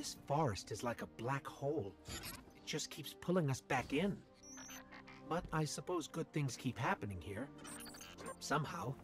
This forest is like a black hole. It just keeps pulling us back in. But I suppose good things keep happening here. Somehow.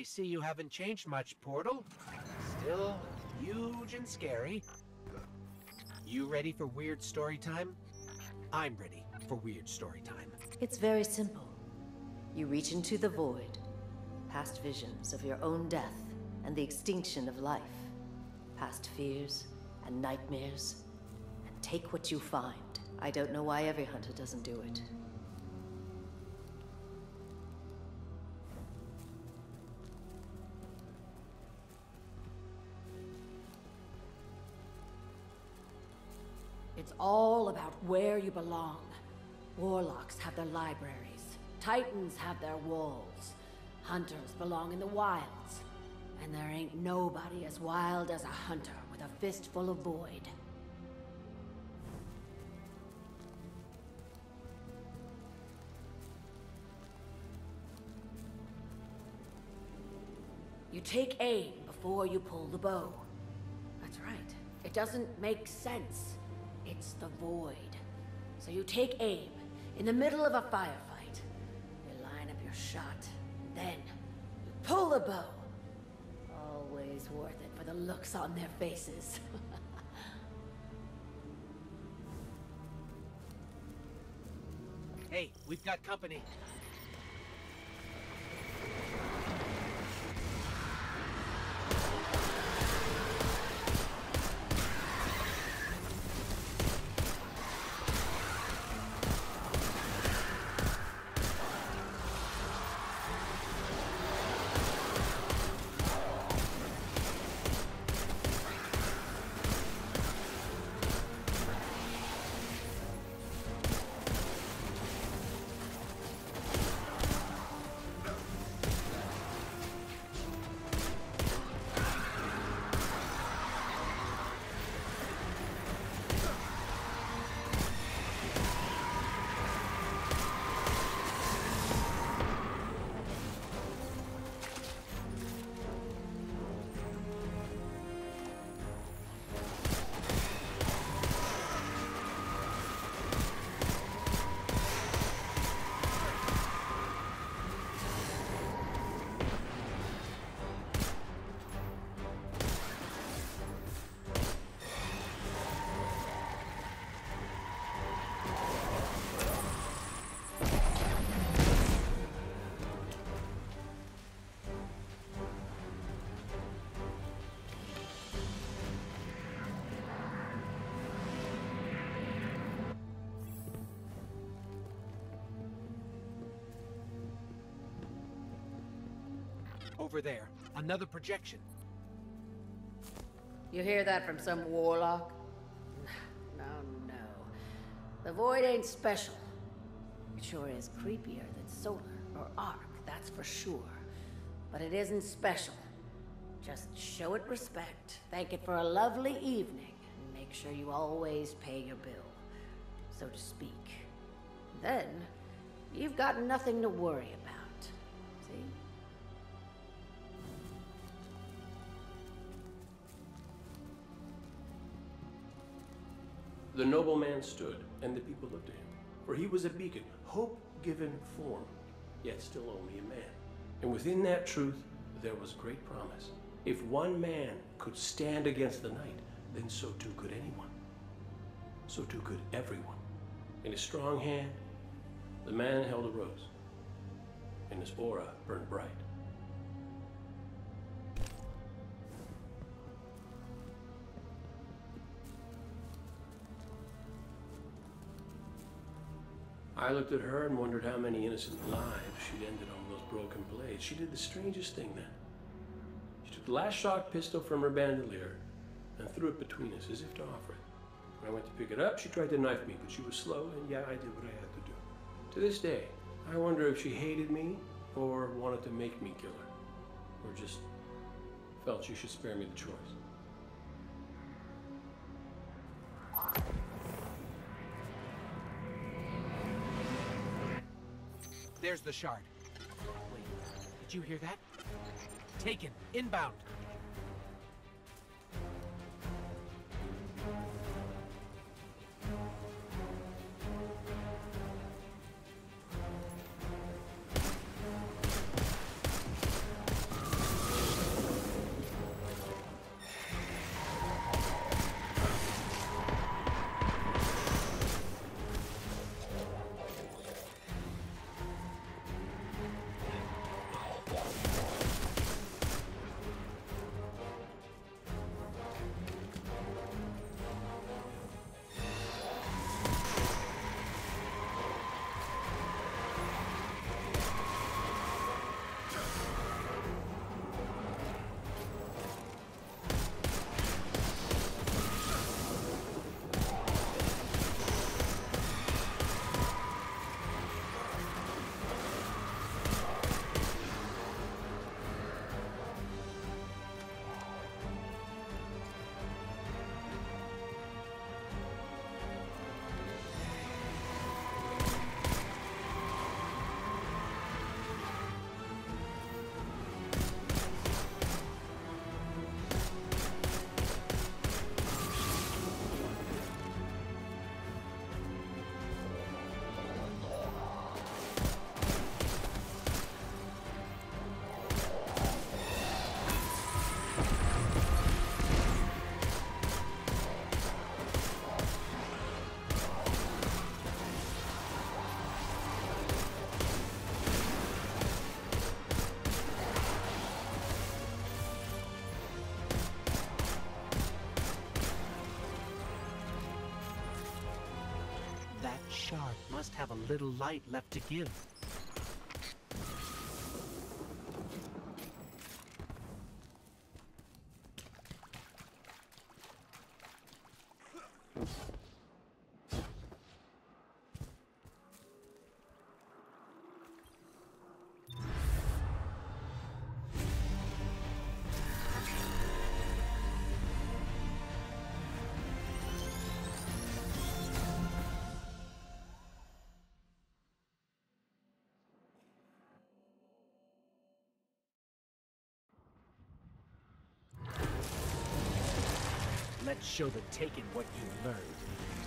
I see you haven't changed much, Portal. Still huge and scary. You ready for weird story time? I'm ready for weird story time. It's very simple. You reach into the void, past visions of your own death and the extinction of life, past fears and nightmares, and take what you find. I don't know why every hunter doesn't do it. It's all about where you belong. Warlocks have their libraries. Titans have their walls. Hunters belong in the wilds. And there ain't nobody as wild as a hunter with a fistful of void. You take aim before you pull the bow. That's right. It doesn't make sense. It's the void. So you take aim in the middle of a firefight. You line up your shot. Then you pull the bow. Always worth it for the looks on their faces. Hey, we've got company. Over there, another projection. You hear that from some warlock? No, no. The void ain't special. It sure is creepier than solar or arc, that's for sure. But it isn't special. Just show it respect, thank it for a lovely evening, and make sure you always pay your bill, so to speak. Then, you've got nothing to worry about. See? The noble man stood, and the people looked at him, for he was a beacon, hope given form, yet still only a man. And within that truth, there was great promise. If one man could stand against the night, then so too could anyone. So too could everyone. In his strong hand, the man held a rose, and his aura burned bright. I looked at her and wondered how many innocent lives she'd ended on those broken blades. She did the strangest thing then. She took the last shot pistol from her bandolier and threw it between us as if to offer it. When I went to pick it up, she tried to knife me, but she was slow, and yeah, I did what I had to do. To this day, I wonder if she hated me or wanted to make me kill her, or just felt she should spare me the choice. There's the shard. Wait, did you hear that? Taken. Inbound. Shard must have a little light left to give. Show the Taken what you learned.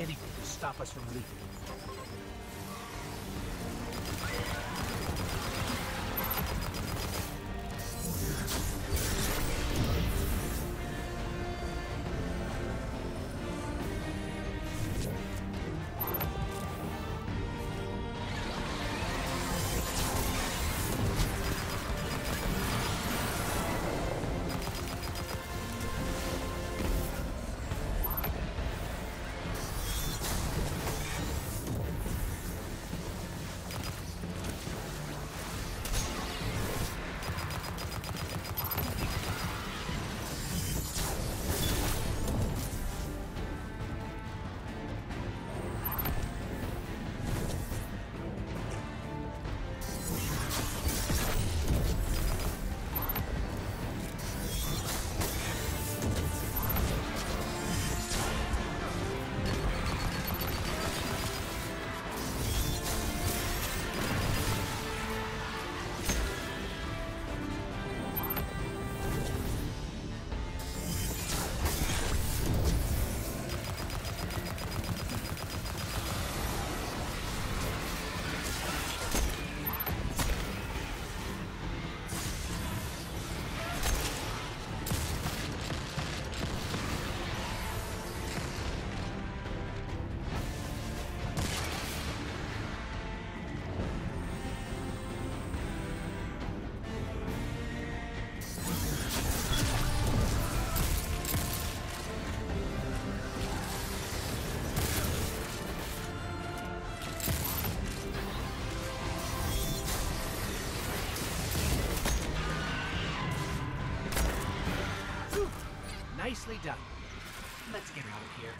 Anything to stop us from leaving. Done. Let's get out of here.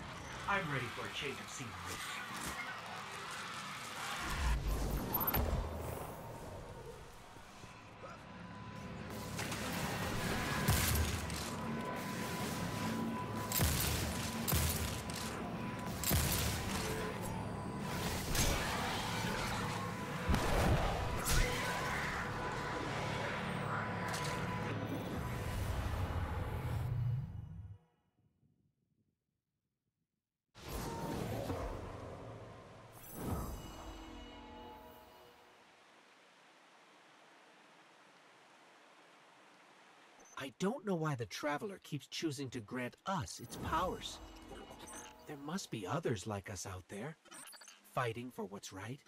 I'm ready for a change of scenery. I don't know why the Traveler keeps choosing to grant us its powers. There must be others like us out there, fighting for what's right.